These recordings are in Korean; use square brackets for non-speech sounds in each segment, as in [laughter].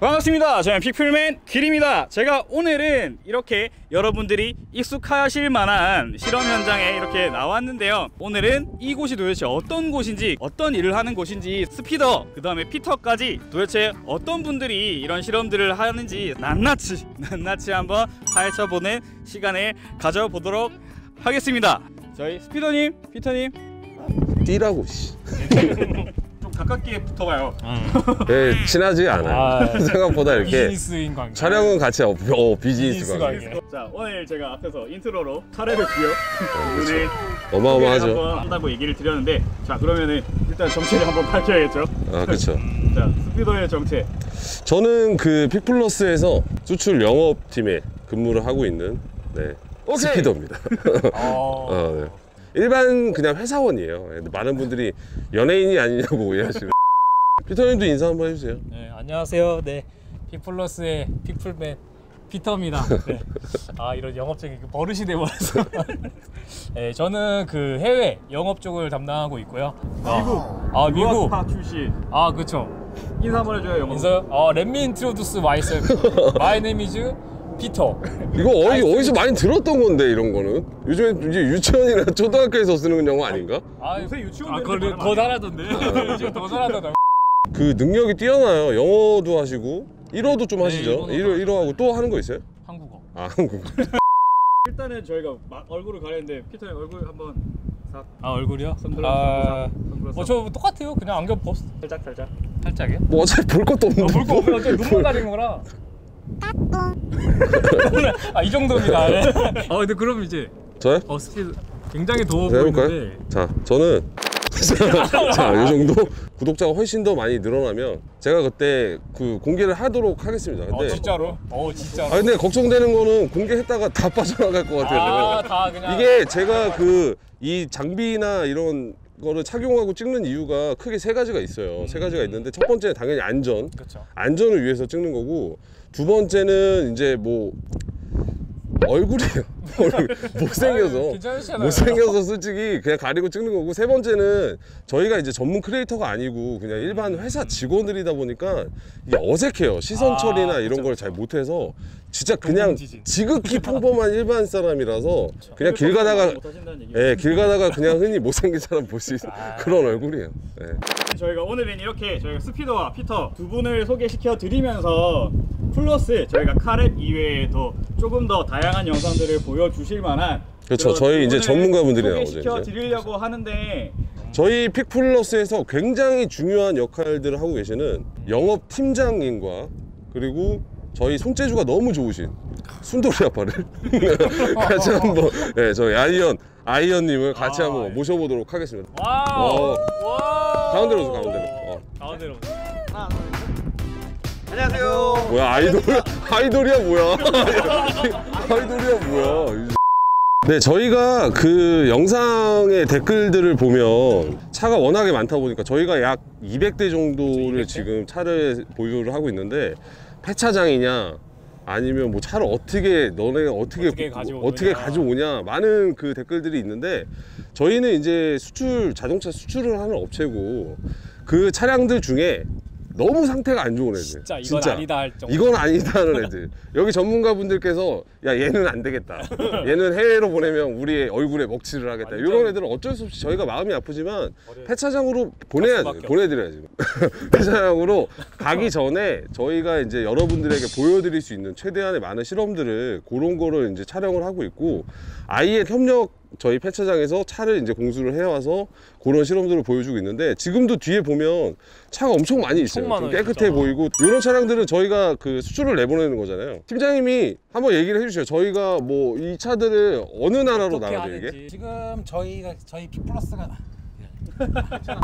반갑습니다. 저는 픽플맨 길입니다. 제가 오늘은 이렇게 여러분들이 익숙하실 만한 실험 현장에 이렇게 나왔는데요. 오늘은 이곳이 도대체 어떤 곳인지, 어떤 일을 하는 곳인지, 스피더, 그 다음에 피터까지 도대체 어떤 분들이 이런 실험들을 하는지 낱낱이, [laughs] 낱낱이 한번 파헤쳐보는 시간을 가져보도록 하겠습니다. 저희 스피더님, 피터님, 뛰라고 씨. 좀 [laughs] 가깝게 붙어봐요. 예, 친하지 않아요. 아, 생각보다 이렇게 비즈니스인 관계. 촬영은 같이 어, 어 비즈니스 비즈니스 관계. 관계. 자, 오늘 제가 앞에서 intro로 카레를 주요. 오늘 어마어마하죠. 한번 한다고 얘기를 드렸는데 자 그러면은 일단 정체를 한번 밝혀야겠죠 아 그렇죠. [laughs] 자 스피더의 정체 저는 그 픽플러스에서 수출 영업팀에 근무를 하고 있는 네, 스피더입니다. 어, [laughs] 어, 네. 일반 그냥 회사원이에요. 네, 많은 분들이 연예인이 아니냐고 오해하시는. [laughs] 피터님도 인사 한번 해주세요. 네, 안녕하세요. 네, 픽플러스의 픽플맨 피터입니다. 네. 아 이런 영업적인 그 버릇이 돼버려서. [laughs] 네, 저는 그 해외 영업 쪽을 담당하고 있고요. 미국 아 미국. 유학파 출신 아 그렇죠. 인사 한번 해줘요 영어 인사요? 어, let me introduce myself. My name is 피터. 이거 어디, 어디서 많이 들었던 건데 이런 거는 요즘에 이제 유치원이나 [laughs] 초등학교에서 쓰는 영어 아닌가? 아 요새 유치원 아, 발음 더안 잘하던데. 요즘 [laughs] 더 잘하더라고. 그 능력이 뛰어나요. 영어도 하시고 일어도 좀 네, 하시죠. 일본어도 일어 일어하고 또 하는 거 있어요? 한국어. 아 한국. [laughs] 일단은 저희가 막 얼굴을 가렸는데 피터님 얼굴 한번 싹 아 얼굴이요? 선글라스 아, 선글라스 뭐저 똑같아요. 그냥 안경 벗 살짝 살짝 살짝이요? 뭐 어차피 볼 것도 없는데. 볼거 없어요. 어차피 눈만 가린 거라. 아 이 정도입니다. 네. 아 근데 그럼 이제 저요? 어 스피드 굉장히 더워 네, 해볼까요? 보이는데. 자, 저는 [laughs] 자, 이 정도 구독자가 훨씬 더 많이 늘어나면 제가 그때 그 공개를 하도록 하겠습니다. 어 근데 진짜로? 어 진짜로? 아 근데 걱정되는 거는 공개했다가 다 [laughs] 빠져나갈 것 같아요. 아 다 그냥 이게 제가 그 이 장비나 이런 거를 착용하고 찍는 이유가 크게 세 가지가 있어요. 세 가지가 있는데 첫 번째는 당연히 안전. 그렇죠. 안전을 위해서 찍는 거고 두 번째는 이제 뭐 얼굴이에요. [laughs] 얼굴. 못생겨서 아유. 못생겨서 솔직히 그냥 가리고 찍는 거고 세 번째는 저희가 이제 전문 크리에이터가 아니고 그냥 일반 회사 직원들이다 보니까 이게 어색해요. 시선 아, 처리나 그쵸, 이런 걸 그쵸. 잘 못해서 진짜 그냥 지진. 지극히 평범한 일반 사람이라서 그냥 길 가다가 예, 길 가다가 그냥 흔히 못생긴 사람 볼 수 있는 아. 그런 얼굴이에요. 예. 저희가 오늘은 이렇게 저희가 스피더와 피터 두 분을 소개시켜 드리면서 플러스 저희가 카렛 이외에 더 조금 더 다양한 영상들을 보여주실 만한 그렇죠. 저희 이제 전문가분들이 나오죠, 소개시켜. 드리려고 하는데 저희 픽플러스에서 굉장히 중요한 역할들을 하고 계시는 영업 팀장님과 그리고 저희 손재주가 너무 좋으신 순돌이 아빠를 [laughs] 같이 한번 네, 저희 아이언 아이언님을 같이 아, 한번 예. 모셔보도록 하겠습니다. Wow. 어. 와. 가운데로 오세요, 가운데로. 어. 가운데로. 안녕하세요. 뭐야 아이돌 아이돌이야 뭐야 [laughs] 아이돌이야 뭐야 네 저희가 그 영상의 댓글들을 보면 차가 워낙에 많다 보니까 저희가 약 200대 정도를 200대? 지금 차를 보유를 하고 있는데 폐차장이냐 아니면 뭐 차를 어떻게 너네가 어떻게 어떻게 가져오느냐. 어떻게 가져오냐 많은 그 댓글들이 있는데 저희는 이제 수출 자동차 수출을 하는 업체고 그 차량들 중에 너무 상태가 안 좋은 애들. 진짜 이건 아니다 할 정도. 이건 아니다는 애들. 여기 전문가분들께서 야 얘는 안 되겠다. 얘는 해외로 보내면 우리의 얼굴에 먹칠을 하겠다. 완전- 이런 애들은 어쩔 수 없이 저희가 마음이 아프지만 폐차장으로 보내야 돼. 수밖에 보내드려야지. [laughs] 폐차장으로 가기 전에 저희가 이제 여러분들에게 보여드릴 수 있는 최대한의 많은 실험들을 그런 거를 이제 촬영을 하고 있고 아예 협력 저희 폐차장에서 차를 이제 공수를 해와서 그런 실험들을 보여주고 있는데 지금도 뒤에 보면 차가 엄청 많이 있어요. 엄청 깨끗해 진짜. 보이고 이런 차량들은 저희가 그 수출을 내보내는 거잖아요. 팀장님이 한번 얘기를 해주세요. 저희가 뭐 이 차들을 어느 나라로 나가죠 이게? 지금 저희가 저희 빅플러스가 [laughs]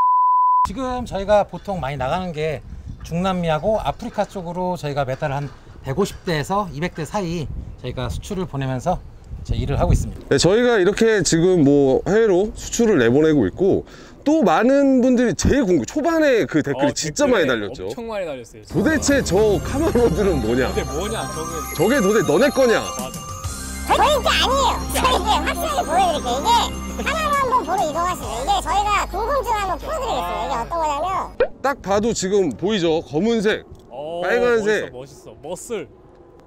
지금 저희가 보통 많이 나가는 게 중남미하고 아프리카 쪽으로 저희가 매달 한 150대에서 200대 사이 저희가 수출을 보내면서 제 일을 하고 있습니다. 네, 저희가 이렇게 지금 뭐 해외로 수출을 내보내고 있고 또 많은 분들이 제일 궁금 초반에 그 댓글이 어, 진짜 많이 달렸죠. 엄청 많이 달렸어요. 진짜. 도대체 저 카메라들은 뭐냐? 근데 뭐냐 저게 저게 도대체 너네 거냐? 맞아. 저희 게 아니에요. 저희 게 확실하게 보여드릴게요. 이게 하나로 한번 보러 이동하시죠. 이게 저희가 궁금증 한번 풀어드리겠습니다. 이게 어떤 거냐면 딱 봐도 지금 보이죠? 검은색. 어, 빨간색 멋있어, 멋있어. Muscle.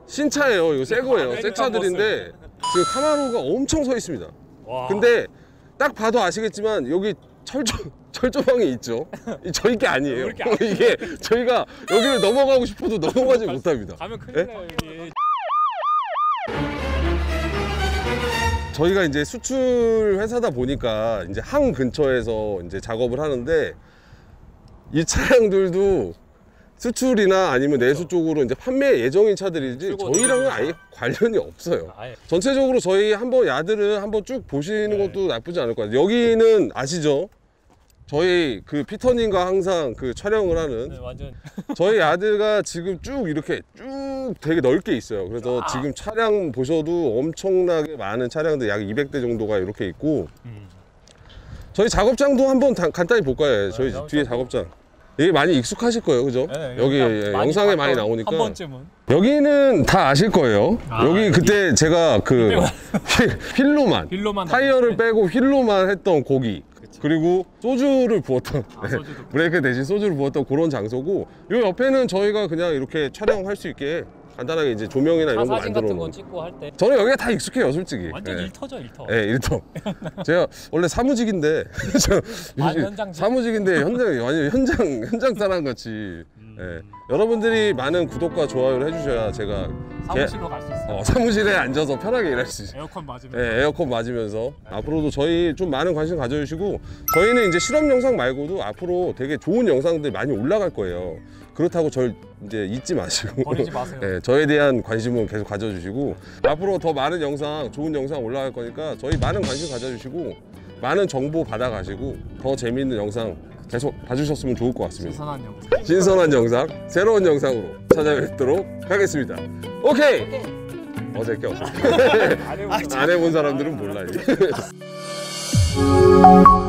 신차예요. 이거 새 거예요. 새 American 차들인데 지금 카마로가 엄청 서 있습니다. 와. 근데 딱 봐도 아시겠지만 여기 철조 [laughs] 철조망이 있죠. 이 저희 게 아니에요. [laughs] 이게 저희가 여기를 넘어가고 싶어도 넘어가지 못합니다. 가면 큰일 예? 나요 여기. 저희가 이제 수출 회사다 보니까 이제 항 근처에서 이제 작업을 하는데 이 차량들도 수출이나 아니면 내수 쪽으로 이제 판매 예정인 차들이지 저희랑은 대리점이죠. 아예 관련이 없어요. 아예. 전체적으로 저희 한번 야들을 한번 쭉 보시는 네. 것도 나쁘지 않을 것 같아요. 여기는 아시죠? 저희 그 피터님과 항상 그 촬영을 하는 네, 완전 [laughs] 저희 야드가 지금 쭉 이렇게 쭉 되게 넓게 있어요. 그래서 아. 지금 차량 보셔도 엄청나게 많은 차량들 약 200대 정도가 이렇게 있고 음. 저희 작업장도 한번 다- 간단히 볼까요? 저희 작업장. 뒤에 작업장. 이게 많이 익숙하실 거예요, 그죠? 네, 여기 일단 예, 영상에 많이 봤던 나오니까. 한 번쯤은. 여기는 다 아실 거예요. 아, 여기 그때 제가 그 휠- 휠로만 휠로만 타이어를. 빼고 휠로만 했던 거기 그리고 소주를 부었던 아, 소주도. 브레이크 대신 소주를 부었던 그런 장소고 요 옆에는 저희가 그냥 이렇게 촬영할 수 있게 간단하게 이제 조명이나 차 이런 거 사진 만들어 같은 놓은 건 찍고 할 때 저는 여기가 다 익숙해요 솔직히 완전 예. 일터죠 일터. 예, 일터. [laughs] 제가 원래 사무직인데 [laughs] 저 아, 현장직? 사무직인데 현장 완전 현장 현장 사람 같이. 음. 예. 여러분들이 많은 구독과 좋아요를 해주셔야 제가 개- 사무실로 갈 수 있어요. 어, 사무실에 앉아서 편하게 일할 수 있어요. 에어컨 맞으면. 예, 에어컨 맞으면서 앞으로도 저희 좀 많은 관심 가져주시고 저희는 이제 실험 영상 말고도 앞으로 되게 좋은 영상들 많이 올라갈 거예요. 그렇다고 절 이제 잊지 마시고 버리지 마세요. [laughs] 예, 저에 대한 관심은 계속 가져주시고 앞으로 더 많은 영상, 좋은 영상 올라갈 거니까 저희 많은 관심 가져주시고 많은 정보 받아가시고 더 재미있는 영상 계속 봐주셨으면 좋을 것 같습니다. 신선한 영상. 신선한 영상, 새로운 영상으로 찾아뵙도록 하겠습니다. 오케이. 없어. [laughs] 안 해본 안 해본 사람들은 몰라. 이게. [laughs]